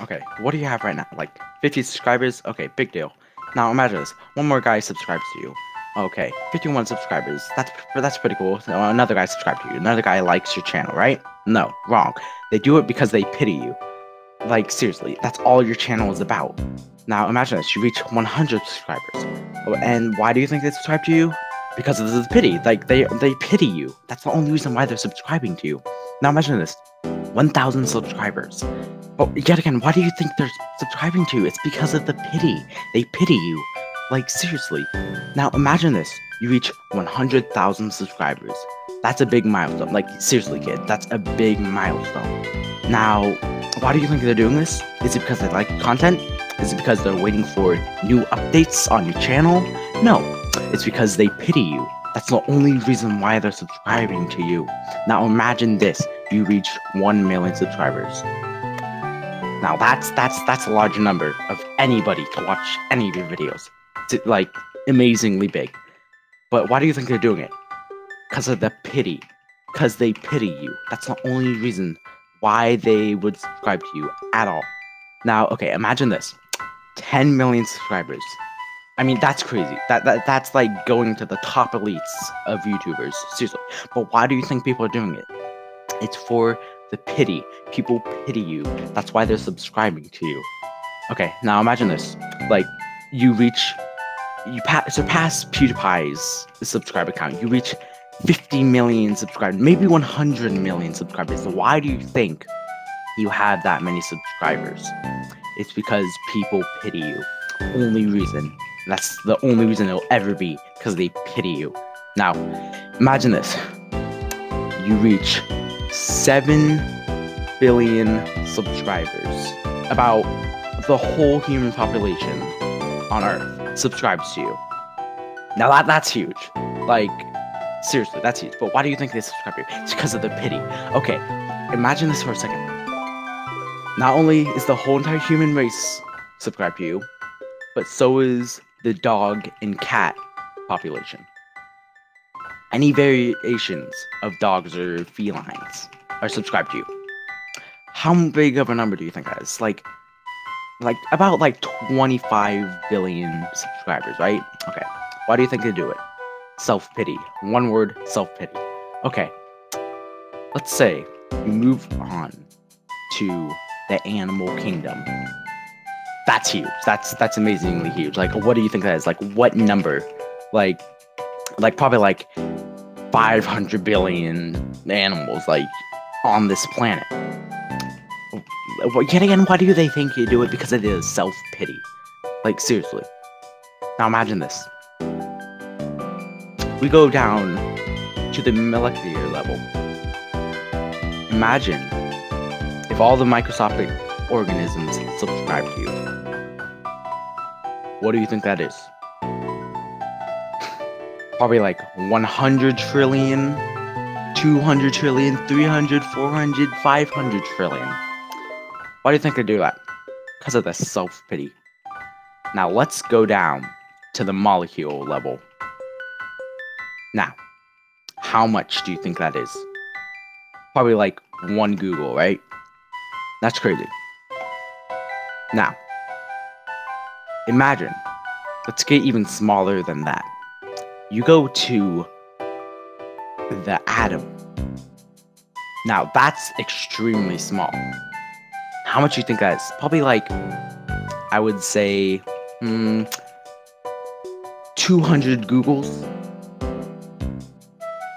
Okay, what do you have right now? Like 50 subscribers? Okay, big deal. Now imagine this. One more guy subscribes to you. Okay, 51 subscribers. That's that's pretty cool. Now, another guy subscribed to you. Another guy likes your channel, right? No, wrong. They do it because they pity you. Like seriously, that's all your channel is about. Now imagine this. You reach 100 subscribers. Oh, And why do you think they subscribe to you? Because of the pity. Like they they pity you. That's the only reason why they're subscribing to you. Now imagine this. 1,000 subscribers. But yet again, why do you think they're subscribing to you? It's because of the pity. They pity you. Like, seriously. Now, imagine this. You reach 100,000 subscribers. That's a big milestone. Like, seriously, kid, that's a big milestone. Now, why do you think they're doing this? Is it because they like content? Is it because they're waiting for new updates on your channel? No, it's because they pity you. That's the only reason why they're subscribing to you. Now imagine this, you reach 1 million subscribers. Now that's that's that's a large number of anybody to watch any of your videos. It's like amazingly big. But why do you think they're doing it? Because of the pity. Because they pity you. That's the only reason why they would subscribe to you at all. Now, okay, imagine this. 10 million subscribers. I mean, that's crazy. That, that that's like going to the top elites of YouTubers. Seriously. But why do you think people are doing it? It's for the pity. People pity you. That's why they're subscribing to you. Okay, now imagine this. Like, you reach, you pa- surpass PewDiePie's subscriber count. You reach 50 million subscribers, maybe 100 million subscribers. Why do you think you have that many subscribers? It's because people pity you. Only reason. That's the only reason it'll ever be because they pity you. Now, imagine this. You reach 7 billion subscribers. About the whole human population on Earth subscribes to you. Now that that's huge. Like, seriously, that's huge. But why do you think they subscribe to you? It's because of the pity. Okay, imagine this for a second. Not only is the whole entire human race subscribed to you, but so is the dog and cat population. Any variations of dogs or felines are subscribed to you. How big of a number do you think that is? Like, like about like 25 billion subscribers, right? Okay. Why do you think they do it? Self pity. One word, self pity. Okay. Let's say we move on to the animal kingdom. That's huge. That's that's amazingly huge. Like, what do you think that is? Like, what number? Like, like probably like 500 billion animals like on this planet. Yet again, why do they think you do it? Because it is self pity. Like seriously. Now imagine this. We go down to the molecular level. Imagine if all the microscopic organisms subscribe to you. What do you think that is? Probably like 100 trillion, 200 trillion, 300, 400, 500 trillion. Why do you think they do that? Because of the self pity. Now let's go down to the molecule level. Now, how much do you think that is? Probably like one googol, right? That's crazy. Now, imagine, let's get even smaller than that. You go to the atom. Now, that's extremely small. How much do you think that is? Probably like, I would say, hmm, 200 googols.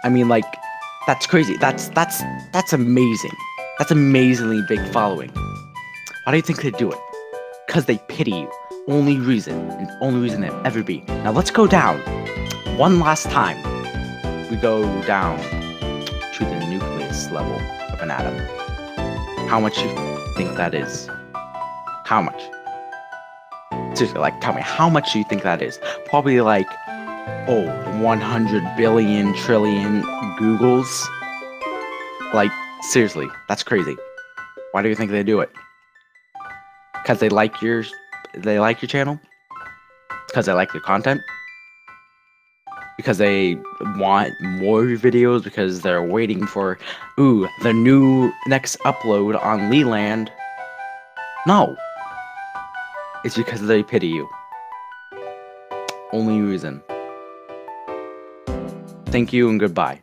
I mean, like, that's crazy. That's that's that's amazing. That's amazingly big following. Why do you think they do it? Because they pity you. Only reason, and only reason they'll ever be. Now let's go down. One last time. We go down to the nucleus level of an atom. How much you think that is? How much? Seriously, like, tell me, how much do you think that is? Probably like, oh, 100 billion trillion googols? Like, seriously, that's crazy. Why do you think they do it? Because they like your, they like your channel? Because they like your content? because they want more videos because they're waiting for ooh the new next upload on Leland. No. It's because they pity you. Only reason. Thank you and goodbye.